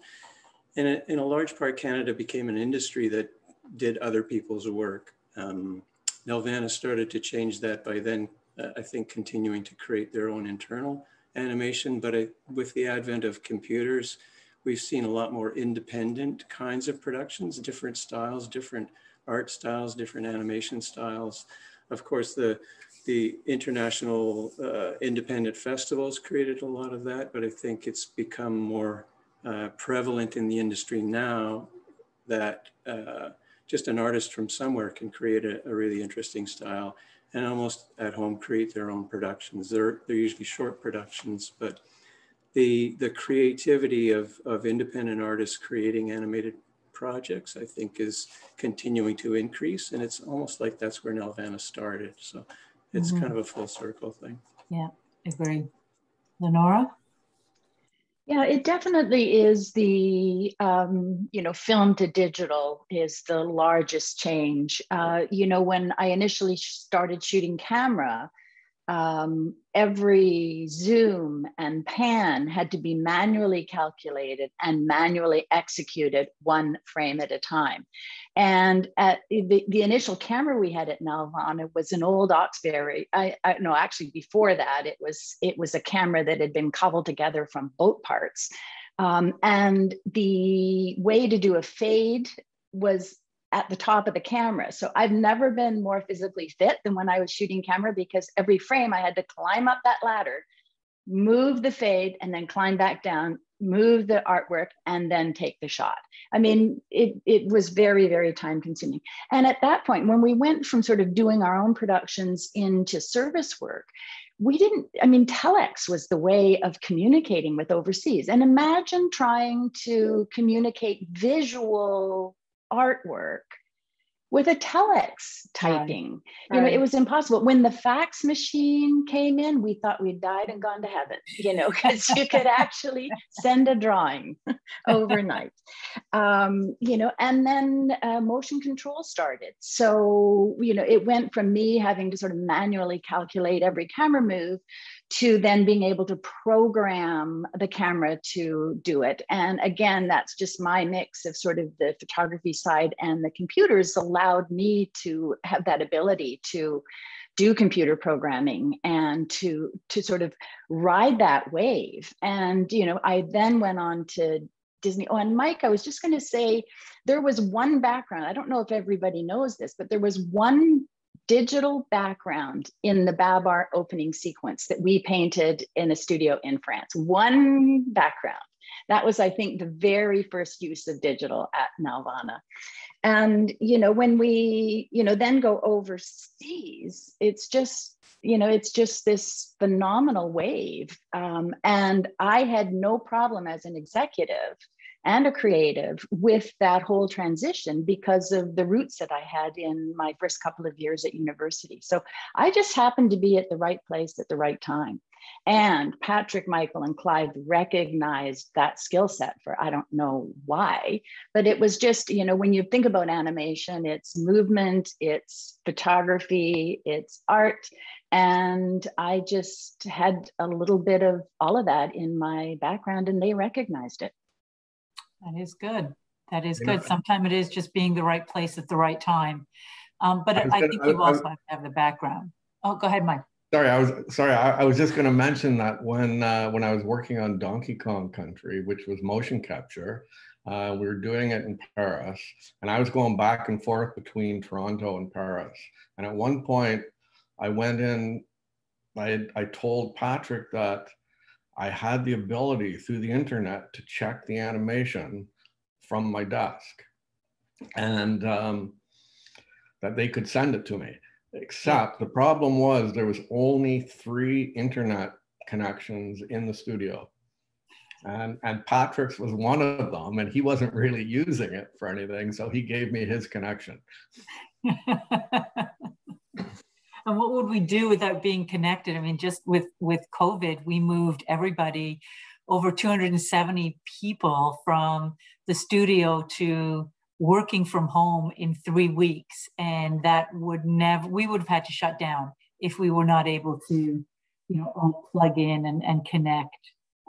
and in a large part, Canada became an industry that did other people's work. Um, Nelvana started to change that by then, uh, I think, continuing to create their own internal animation. But with the advent of computers, we've seen a lot more independent kinds of productions, different styles, different art styles, different animation styles. Of course, the the international uh, independent festivals created a lot of that, but I think it's become more uh, prevalent in the industry now that uh, just an artist from somewhere can create a, a, really interesting style and almost at home create their own productions. They're, they're usually short productions, but the, the creativity of, of independent artists creating animated projects, I think is continuing to increase. And it's almost like that's where Nelvana started. So it's mm -hmm. kind of a full circle thing. Yeah, agree. Lenora? Yeah, it definitely is the, um, you know, film to digital is the largest change. Uh, you know, when I initially started shooting camera, um, every zoom and pan had to be manually calculated and manually executed one frame at a time. And at the, the initial camera we had at Nelvana was an old Oxberry. I, I no, actually before that, it was it was a camera that had been cobbled together from boat parts. Um, and the way to do a fade was at the top of the camera. So I've never been more physically fit than when I was shooting camera because every frame I had to climb up that ladder, move the fade, and then climb back down, move the artwork, and then take the shot. I mean, it, it was very, very time consuming. And at that point, when we went from sort of doing our own productions into service work, we didn't, I mean, telex was the way of communicating with overseas. And imagine trying to communicate visual artwork with a telex typing. Right. You know, it was impossible. When the fax machine came in, we thought we'd died and gone to heaven, you know, [LAUGHS] because you could actually send a drawing [LAUGHS] overnight. Um, you know, and then uh, motion control started. So, you know, it went from me having to sort of manually calculate every camera move to then being able to program the camera to do it. And again, that's just my mix of sort of the photography side and the computers allowed me to have that ability to do computer programming and to to sort of ride that wave. And you know i then went on to disney. Oh and mike i was just going to say there was one background. I don't know if everybody knows this but there was one digital background in the Babar opening sequence that we painted in a studio in France. One background. That was, I think, the very first use of digital at Nelvana. And, you know, when we, you know, then go overseas, it's just, you know, it's just this phenomenal wave. Um, and I had no problem as an executive and a creative with that whole transition because of the roots that I had in my first couple of years at university. So I just happened to be at the right place at the right time. And Patrick, Michael, and Clive recognized that skill set for I don't know why, but it was just, you know, when you think about animation, it's movement, it's photography, it's art. And I just had a little bit of all of that in my background, and they recognized it. That is good. That is good. Sometimes it is just being the right place at the right time. Um, but I, I think you also have to have the background. Oh, go ahead, Mike. Sorry, I was sorry. I, I was just going to mention that when uh, when I was working on Donkey Kong Country, which was motion capture, uh, we were doing it in Paris, and I was going back and forth between Toronto and Paris. And at one point, I went in. I I told Patrick that I had the ability through the internet to check the animation from my desk and um, that they could send it to me. Except the problem was there was only three internet connections in the studio. And, and Patrick's was one of them, and he wasn't really using it for anything. So he gave me his connection. [LAUGHS] and what would we do without being connected? I mean, just with with COVID, we moved everybody over 270 people from the studio to working from home in three weeks. And that would never we would have had to shut down if we were not able to you know all plug in and, and connect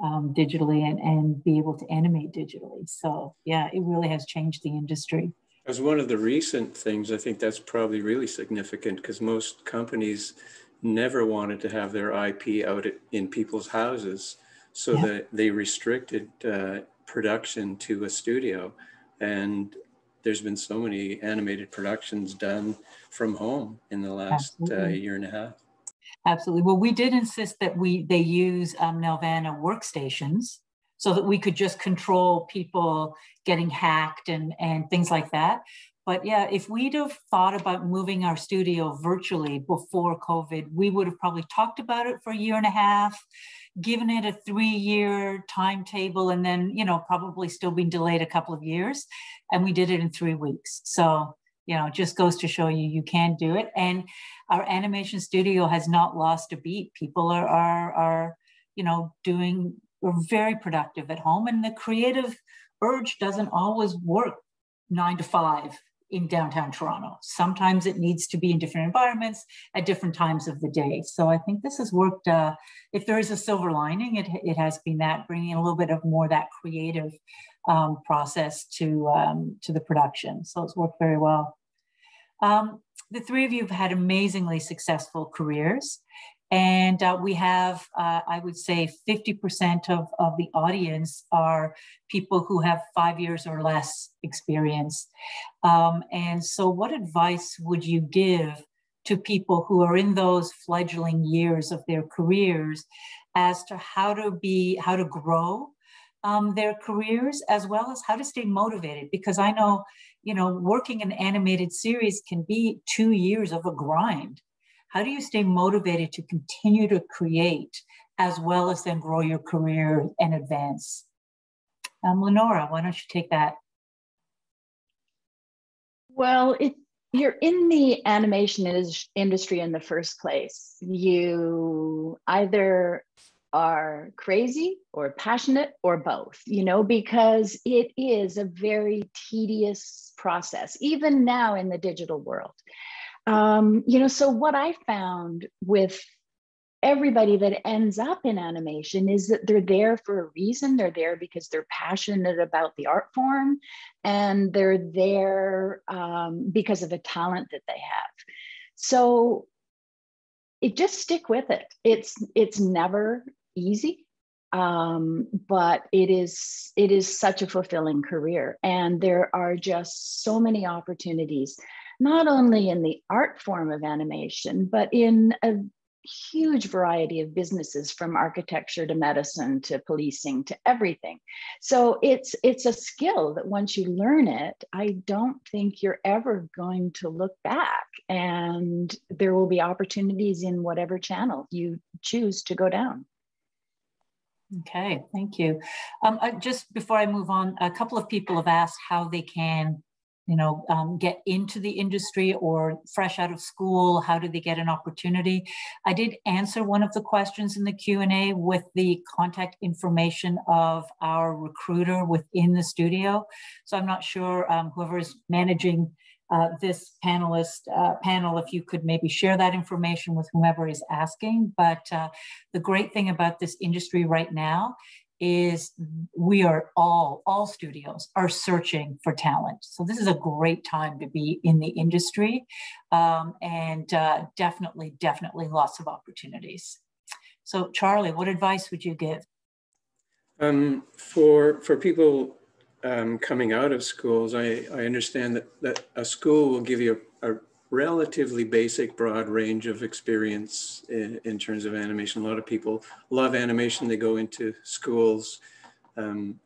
um, digitally and, and be able to animate digitally. So yeah it really has changed the industry as one of the recent things i think that's probably really significant because most companies never wanted to have their ip out in people's houses so yeah. that they restricted uh, production to a studio and there's been so many animated productions done from home in the last uh, year and a half. Absolutely. Well, we did insist that we they use um, Nelvana workstations so that we could just control people getting hacked and and things like that. But yeah, if we'd have thought about moving our studio virtually before COVID, we would have probably talked about it for a year and a half given it a three year timetable and then, you know, probably still been delayed a couple of years. And we did it in three weeks. So, you know, just goes to show you you can do it. And our animation studio has not lost a beat. People are, are, are you know, doing, we're very productive at home. And the creative urge doesn't always work nine to five in downtown Toronto. Sometimes it needs to be in different environments at different times of the day. So I think this has worked. Uh, if there is a silver lining, it, it has been that bringing a little bit of more that creative um, process to, um, to the production. So it's worked very well. Um, the three of you have had amazingly successful careers. And uh, we have, uh, I would say, 50% of, of the audience are people who have five years or less experience. Um, and so, what advice would you give to people who are in those fledgling years of their careers as to how to be, how to grow um, their careers as well as how to stay motivated? Because I know, you know, working an animated series can be two years of a grind how do you stay motivated to continue to create as well as then grow your career and advance? Um, Lenora, why don't you take that? Well, you're in the animation industry in the first place. You either are crazy or passionate or both, you know, because it is a very tedious process, even now in the digital world. Um, you know, so what I found with everybody that ends up in animation is that they're there for a reason. They're there because they're passionate about the art form and they're there um, because of a talent that they have. So it just stick with it. It's it's never easy. Um, but it is it is such a fulfilling career and there are just so many opportunities not only in the art form of animation, but in a huge variety of businesses from architecture to medicine to policing to everything. So it's it's a skill that once you learn it i don't think you're ever going to look back and there will be opportunities in whatever channel you choose to go down. Okay thank you. Um, uh, just before i move on a couple of people have asked how they can you know um, get into the industry or fresh out of school how do they get an opportunity? I did answer one of the questions in the q&a with the contact information of our recruiter within the studio. So i'm not sure um, whoever is managing uh, this panelist uh, panel if you could maybe share that information with whomever is asking. But uh, the great thing about this industry right now is we are all all studios are searching for talent. So this is a great time to be in the industry um, and uh, definitely definitely lots of opportunities. So charlie what advice would you give? Um, for for people um, coming out of schools I, I understand that, that a school will give you a, a relatively basic broad range of experience in, in, terms of animation. A lot of people love animation. They go into schools, um,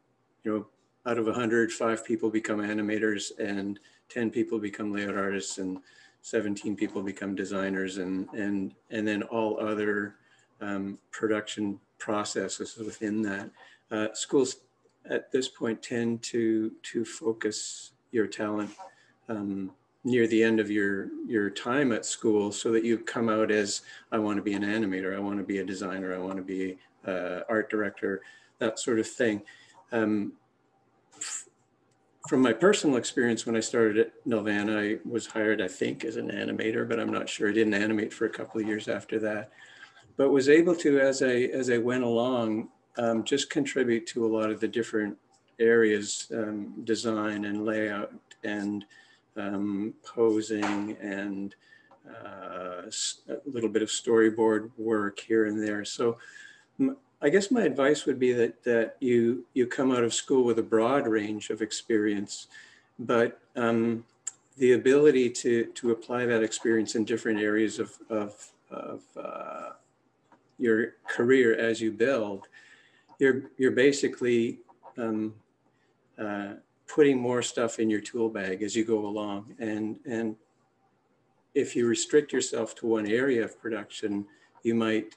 you know, out of 100, five people become animators and 10 people become layout artists and 17 people become designers and, and, and then all other um, production processes within that. Uh, schools at this point tend to, to focus your talent um, near the end of your your time at school so that you come out as I want to be an animator, I want to be a designer, I want to be art director, that sort of thing. Um, from my personal experience, when I started at Nelvana, I was hired, I think, as an animator, but I'm not sure. I didn't animate for a couple of years after that, but was able to, as I as I went along, um, just contribute to a lot of the different areas, um, design and layout and um, posing and uh, a little bit of storyboard work here and there. So I guess my advice would be that, that you, you come out of school with a broad range of experience, but um, the ability to, to apply that experience in different areas of, of, of uh, your career as you build, you're, you're basically um, uh, putting more stuff in your tool bag as you go along. And, and if you restrict yourself to one area of production, you might,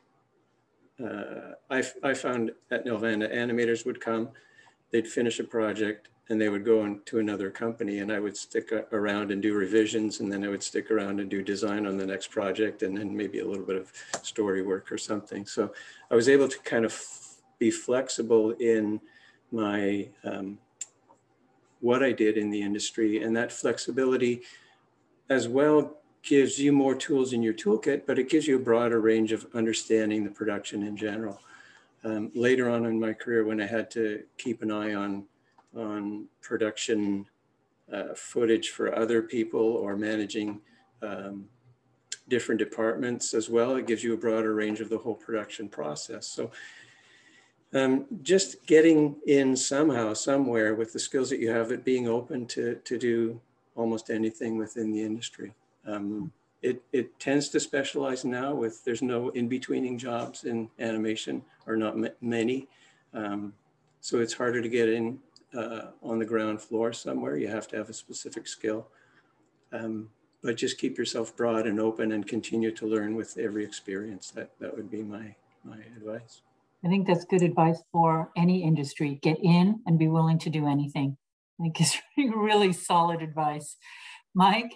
uh, I, I found at Nelvana, animators would come, they'd finish a project and they would go on to another company and I would stick around and do revisions and then I would stick around and do design on the next project and then maybe a little bit of story work or something. So I was able to kind of be flexible in my um, what I did in the industry. And that flexibility as well gives you more tools in your toolkit, but it gives you a broader range of understanding the production in general. Um, later on in my career, when I had to keep an eye on, on production uh, footage for other people or managing um, different departments as well, it gives you a broader range of the whole production process. So um, just getting in somehow, somewhere with the skills that you have, it being open to, to do almost anything within the industry. Um, it, it tends to specialize now with there's no in-betweening jobs in animation or not many. Um, so it's harder to get in uh, on the ground floor somewhere. You have to have a specific skill. Um, but just keep yourself broad and open and continue to learn with every experience. That, that would be my, my advice. I think that's good advice for any industry. Get in and be willing to do anything. I think it's [LAUGHS] really solid advice. Mike?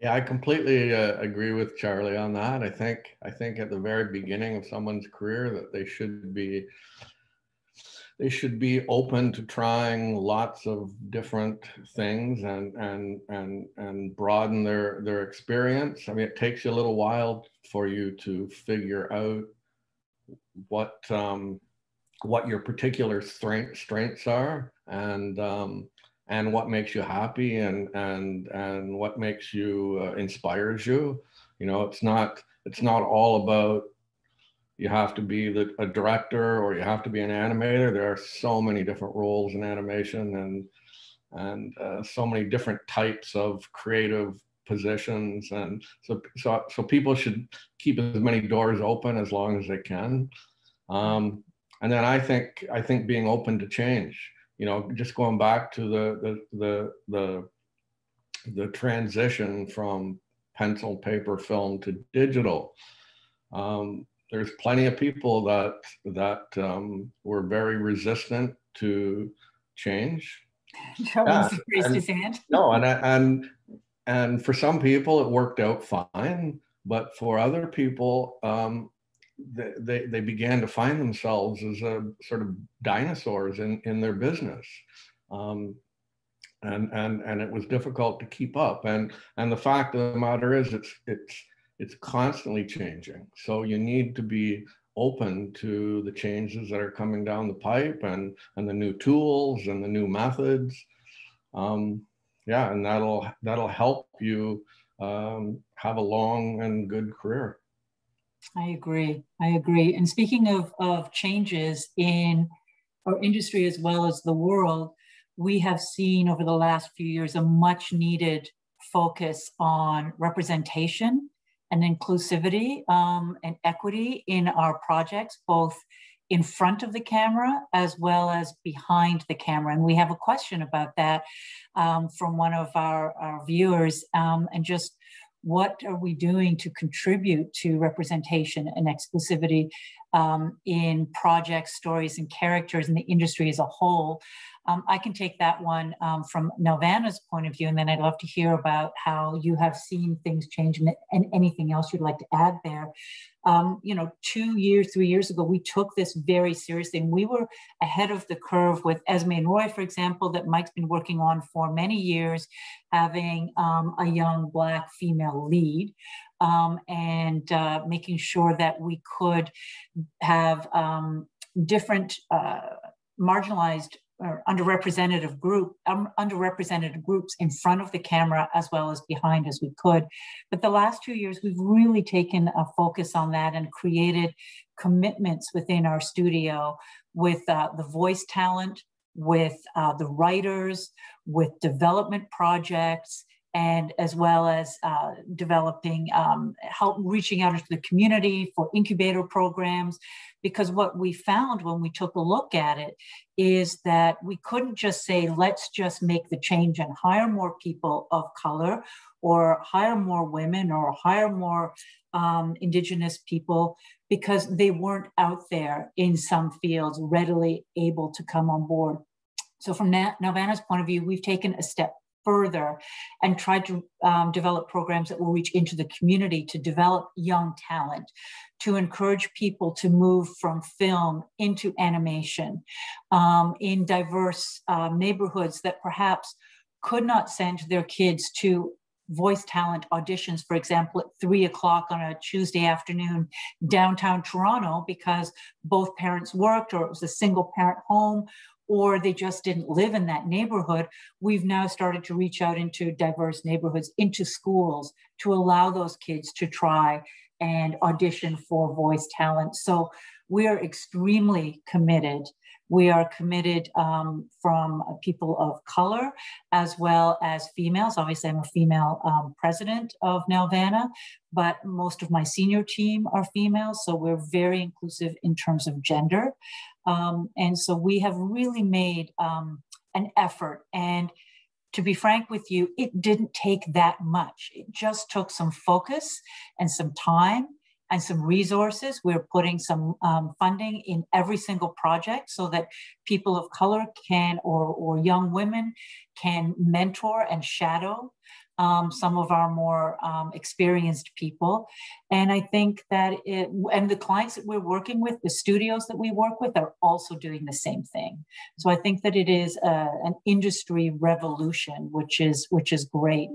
Yeah, I completely uh, agree with Charlie on that. I think I think at the very beginning of someone's career that they should be they should be open to trying lots of different things and and and and broaden their their experience. I mean, it takes you a little while for you to figure out what um, what your particular strength, strengths are and um, and what makes you happy and and and what makes you uh, inspires you. You know it's not it's not all about you have to be the, a director or you have to be an animator. There are so many different roles in animation and and uh, so many different types of creative positions and so so so people should keep as many doors open as long as they can um, and then I think I think being open to change. You know, just going back to the the the the, the transition from pencil, paper, film to digital. Um, there's plenty of people that that um, were very resistant to change. [LAUGHS] yeah, [LAUGHS] raised his hand. No, and and and for some people it worked out fine, but for other people, um, they, they began to find themselves as a sort of dinosaurs in, in their business. Um, and, and, and it was difficult to keep up. And, and the fact of the matter is it's, it's, it's constantly changing. So you need to be open to the changes that are coming down the pipe and, and the new tools and the new methods. Um, yeah, and that'll, that'll help you um, have a long and good career. I agree. I agree. And speaking of, of changes in our industry as well as the world, we have seen over the last few years a much needed focus on representation and inclusivity um, and equity in our projects, both in front of the camera as well as behind the camera. And we have a question about that um, from one of our, our viewers um, and just what are we doing to contribute to representation and exclusivity um, in projects, stories, and characters in the industry as a whole? Um, I can take that one um, from Nelvana's point of view, and then I'd love to hear about how you have seen things change and, and anything else you'd like to add there. Um, you know, two years, three years ago, we took this very seriously, and we were ahead of the curve with Esme and Roy, for example, that Mike's been working on for many years, having um, a young Black female lead. Um, and uh, making sure that we could have um, different uh, marginalized or underrepresented group um, underrepresented groups in front of the camera as well as behind as we could. But the last two years we've really taken a focus on that and created commitments within our studio with uh, the voice talent with uh, the writers with development projects and as well as uh, developing um, help reaching out into the community for incubator programs. Because what we found when we took a look at it is that we couldn't just say let's just make the change and hire more people of color or hire more women or hire more um, indigenous people because they weren't out there in some fields readily able to come on board. So from Nelvana's point of view, we've taken a step further and tried to um, develop programs that will reach into the community to develop young talent, to encourage people to move from film into animation um, in diverse um, neighborhoods that perhaps could not send their kids to voice talent auditions, for example, at three o'clock on a Tuesday afternoon downtown Toronto because both parents worked or it was a single parent home or they just didn't live in that neighborhood, we've now started to reach out into diverse neighborhoods, into schools to allow those kids to try and audition for voice talent. So we are extremely committed. We are committed um, from people of color as well as females. Obviously, I'm a female um, president of Nelvana, but most of my senior team are females. So we're very inclusive in terms of gender. Um, and so we have really made um, an effort. And to be frank with you, it didn't take that much. It just took some focus and some time and some resources. We're putting some um, funding in every single project so that people of color can, or, or young women can mentor and shadow um, some of our more um, experienced people. And I think that it, and the clients that we're working with, the studios that we work with, are also doing the same thing. So I think that it is a, an industry revolution, which is which is great.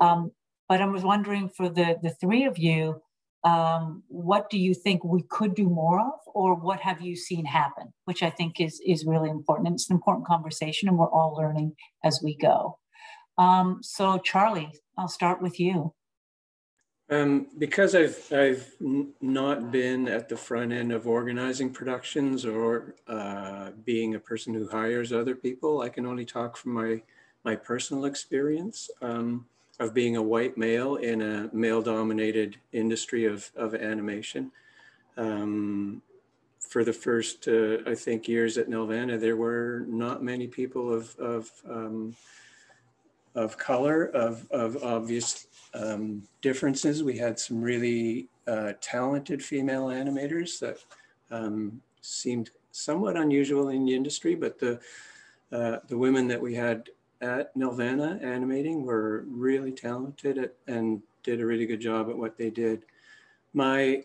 Um, but I was wondering for the the three of you, um, what do you think we could do more of, or what have you seen happen? Which I think is is really important. And it's an important conversation, and we're all learning as we go. Um, so Charlie, I'll start with you. Um, because I've I've not been at the front end of organizing productions or uh, being a person who hires other people, I can only talk from my my personal experience um, of being a white male in a male-dominated industry of of animation. Um, for the first, uh, I think, years at Nelvana, there were not many people of of um, of color, of, of obvious um, differences. We had some really uh, talented female animators that um, seemed somewhat unusual in the industry, but the, uh, the women that we had at Nelvana animating were really talented at, and did a really good job at what they did. My,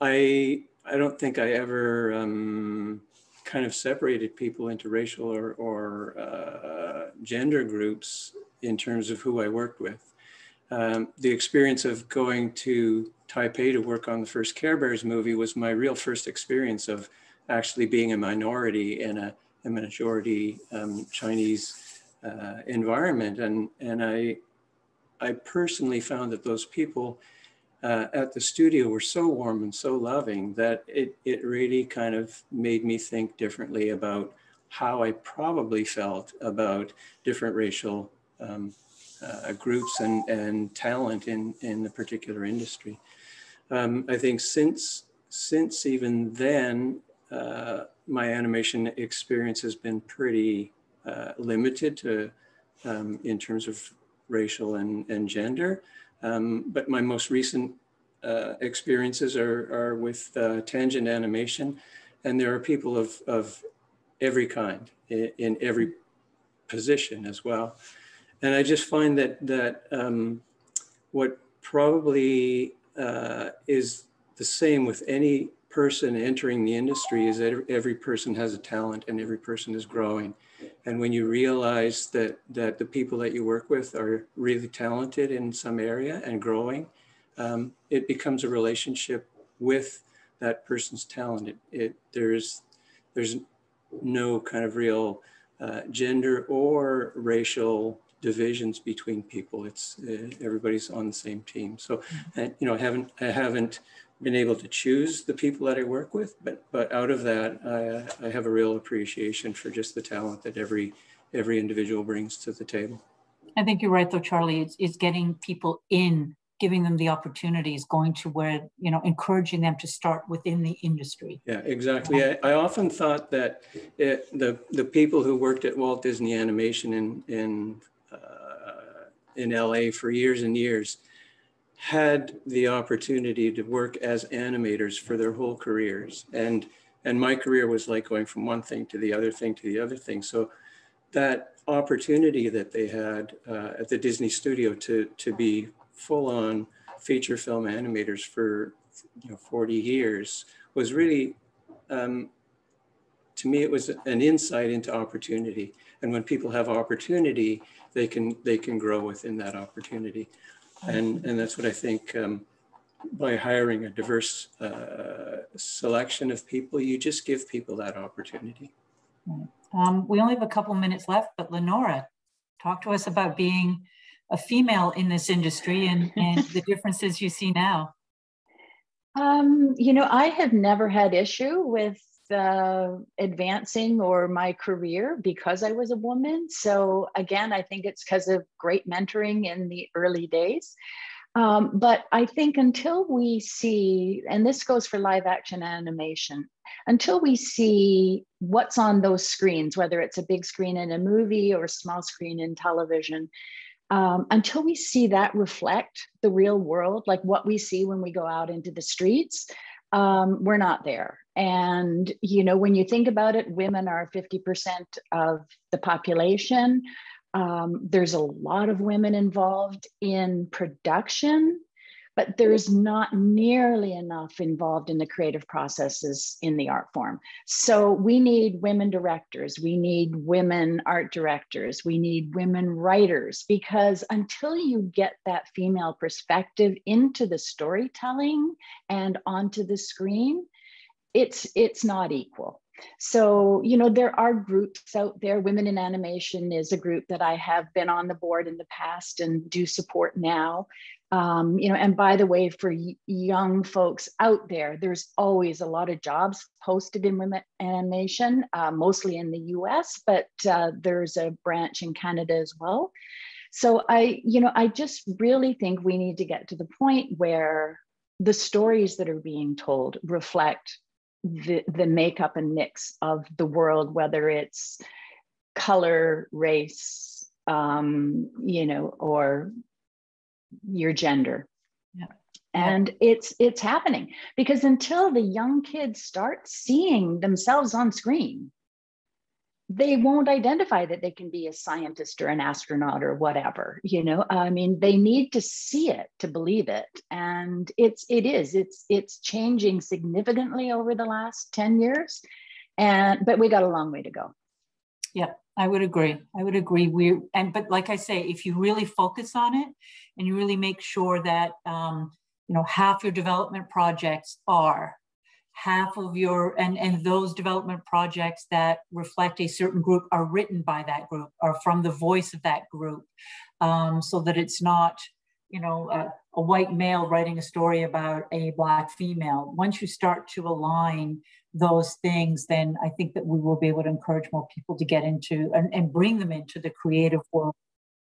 I, I don't think I ever um, kind of separated people into racial or, or uh, gender groups in terms of who I worked with. Um, the experience of going to Taipei to work on the first Care Bears movie was my real first experience of actually being a minority in a, a majority um, Chinese uh, environment. And, and I, I personally found that those people uh, at the studio were so warm and so loving that it, it really kind of made me think differently about how I probably felt about different racial um, uh, groups and, and talent in, in the particular industry. Um, I think since, since even then, uh, my animation experience has been pretty limited to, um, in terms of racial and, and gender. Um, but my most recent uh, experiences are, are with uh, tangent animation, and there are people of, of every kind in, in every position as well. And I just find that that um, what probably uh, is the same with any person entering the industry is that every person has a talent and every person is growing. And when you realize that that the people that you work with are really talented in some area and growing, um, it becomes a relationship with that person's talent. It, it there's there's no kind of real uh, gender or racial divisions between people. It's uh, everybody's on the same team. So, mm-hmm. and, you know, I haven't I haven't been able to choose the people that I work with, but but out of that, I, I have a real appreciation for just the talent that every every individual brings to the table. I think you're right, though, Charlie. It's, it's getting people in, giving them the opportunities, going to where you know, encouraging them to start within the industry. Yeah, exactly. I, I often thought that it, the the people who worked at Walt Disney Animation in in uh, in LA for years and years had the opportunity to work as animators for their whole careers. And, and my career was like going from one thing to the other thing to the other thing. So that opportunity that they had uh, at the Disney studio to, to be full on feature film animators for you know, 40 years was really, um, to me, it was an insight into opportunity. And when people have opportunity, they can, they can grow within that opportunity. And, and that's what I think um, by hiring a diverse uh, selection of people, you just give people that opportunity. Um, we only have a couple minutes left, but Lenora, talk to us about being a female in this industry and, [LAUGHS] and the differences you see now. Um, you know, I have never had issue with advancing or my career because I was a woman. So again, I think it's because of great mentoring in the early days. Um, but I think until we see, and this goes for live action animation, until we see what's on those screens, whether it's a big screen in a movie or a small screen in television, um, until we see that reflect the real world, like what we see when we go out into the streets, um, we're not there. And, you know, when you think about it, women are 50% of the population. Um, there's a lot of women involved in production, but there's not nearly enough involved in the creative processes in the art form. So we need women directors, we need women art directors, we need women writers, because until you get that female perspective into the storytelling and onto the screen, it's it's not equal. So you know there are groups out there. Women in animation is a group that i have been on the board in the past and do support now. Um, you know and by the way for young folks out there there's always a lot of jobs posted in women animation uh, mostly in the us but uh, there's a branch in canada as well. So i you know i just really think we need to get to the point where the stories that are being told reflect the, the makeup and mix of the world, whether it's color, race, um, you know, or your gender. Yeah. And it's it's happening because until the young kids start seeing themselves on screen, they won't identify that they can be a scientist or an astronaut or whatever you know? I mean they need to see it to believe it. And it's it is it's it's changing significantly over the last 10 years. And but we got a long way to go. Yeah i would agree. I would agree. We and but like i say if you really focus on it and you really make sure that um, you know half your development projects are half of your and and those development projects that reflect a certain group are written by that group or from the voice of that group. Um, so that it's not you know a, a, white male writing a story about a black female. Once you start to align those things then i think that we will be able to encourage more people to get into and, and bring them into the creative world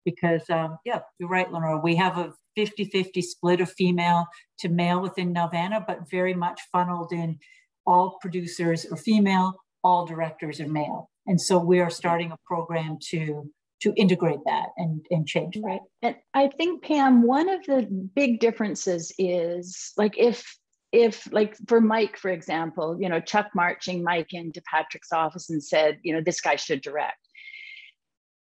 because um, yeah you're right lenora we have a 50 50 split of female to male within Nelvana, but very much funneled in all producers are female, all directors are male. And so we are starting a program to to integrate that and, and change that. Right. And I think, Pam, one of the big differences is like if if like for Mike, for example, you know, Chuck marching Mike into Patrick's office and said, you know, this guy should direct.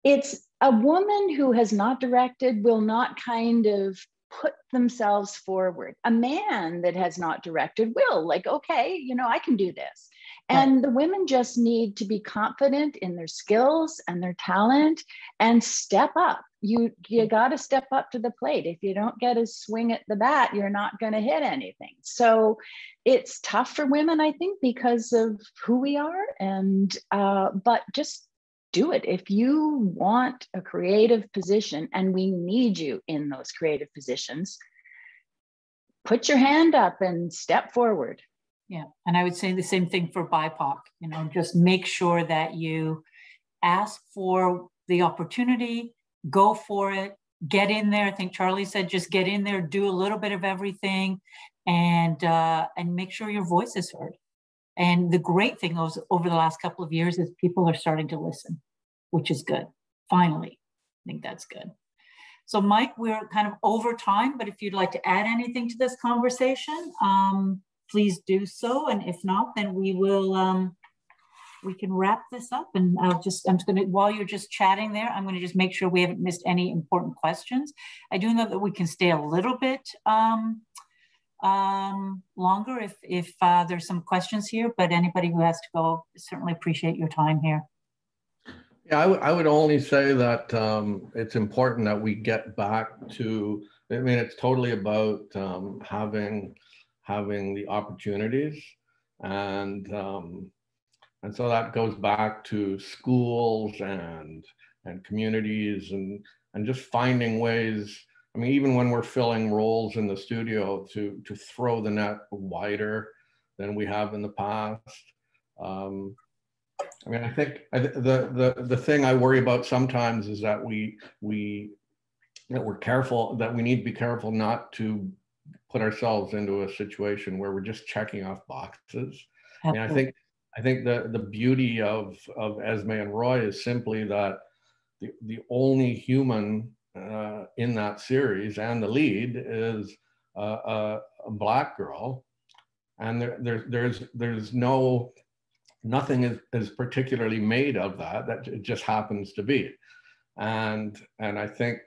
It's a woman who has not directed will not kind of put themselves forward. A man that has not directed will, like, okay, you know, I can do this. And the women just need to be confident in their skills and their talent and step up. You you got to step up to the plate. If you don't get a swing at the bat, you're not going to hit anything. So it's tough for women, I think, because of who we are. And uh, but just do it. If you want a creative position, and we need you in those creative positions, put your hand up and step forward. Yeah, and I would say the same thing for BIPOC. You know, just make sure that you ask for the opportunity, go for it, get in there. I think Charlie said just get in there, do a little bit of everything, and uh, and make sure your voice is heard. And the great thing was over the last couple of years is people are starting to listen, which is good. Finally, I think that's good. So, Mike, we're kind of over time, but if you'd like to add anything to this conversation, um, please do so. And if not, then we will, um, we can wrap this up. And I'll just, I'm just going to, while you're just chatting there, I'm going to just make sure we haven't missed any important questions. I do know that we can stay a little bit um, um, longer if, if uh, there's some questions here, but anybody who has to go, certainly appreciate your time here. Yeah, I, would only say that um, it's important that we get back to, I mean, it's totally about um, having having the opportunities and um, and so that goes back to schools and and communities and and just finding ways i mean even when we're filling roles in the studio to to throw the net wider than we have in the past um, i mean i think I, the the the thing i worry about sometimes is that we we that we're careful that we need to be careful not to put ourselves into a situation where we're just checking off boxes. And I think I think the the beauty of of Esme and Roy is simply that the the only human uh, in that series and the lead is a, a black girl, and there, there there's there's no nothing is, is particularly made of that that it just happens to be and and i think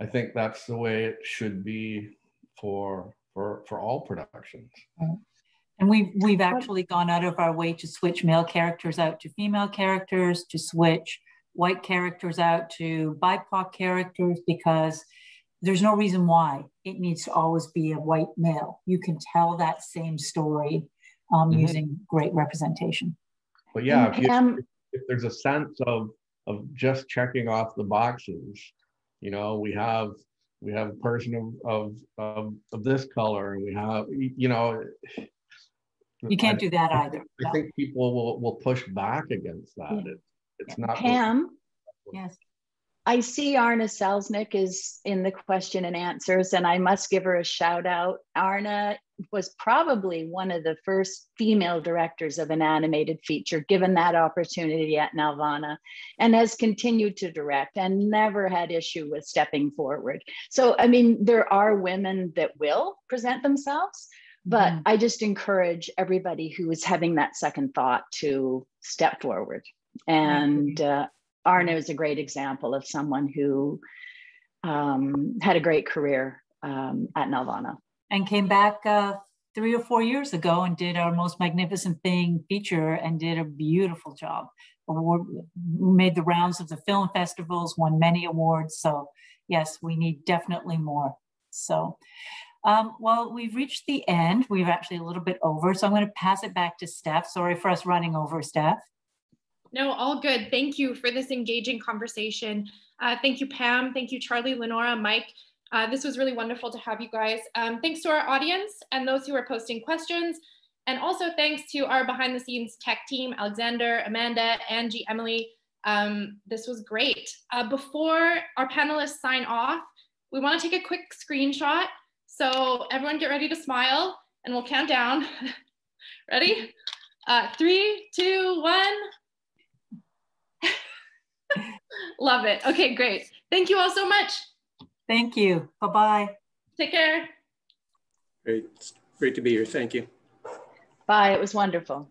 i think that's the way it should be for for for all productions. And we've we've actually gone out of our way to switch male characters out to female characters, to switch white characters out to BIPOC characters because there's no reason why it needs to always be a white male. You can tell that same story um, mm-hmm. using great representation. But yeah, if, you, if there's a sense of of just checking off the boxes, you know, we have we have a person of, of, of, of this color and we have, you know. You can't I, do that either. I no. think people will, will push back against that. Yeah. It, it's not. Pam, yes. I see Arna Selznick is in the question and answers, and I must give her a shout out. Arna was probably one of the first female directors of an animated feature, given that opportunity at Nelvana, and has continued to direct and never had issue with stepping forward. So, I mean, there are women that will present themselves, but mm. I just encourage everybody who is having that second thought to step forward. And uh, Arna is a great example of someone who um, had a great career um, at Nelvana and came back uh, three or four years ago and did our most magnificent thing feature and did a beautiful job. Award, made the rounds of the film festivals, won many awards. So yes, we need definitely more. So, um, well, we've reached the end. We've actually a little bit over. So I'm going to pass it back to Steph. Sorry for us running over, Steph. No, all good. Thank you for this engaging conversation. Uh, thank you, Pam. Thank you, Charlie, Lenora, Mike. Uh, this was really wonderful to have you guys. Um, thanks to our audience and those who are posting questions. And also thanks to our behind the scenes tech team, Alexander, Amanda, Angie, Emily. Um, this was great. Uh, before our panelists sign off, we wanna take a quick screenshot. So everyone get ready to smile and we'll count down. [LAUGHS] ready? Uh, three, two, one. Love it. Okay, great. Thank you all so much. Thank you. Bye-bye. Take care. Great. It's great to be here. Thank you. Bye. It was wonderful.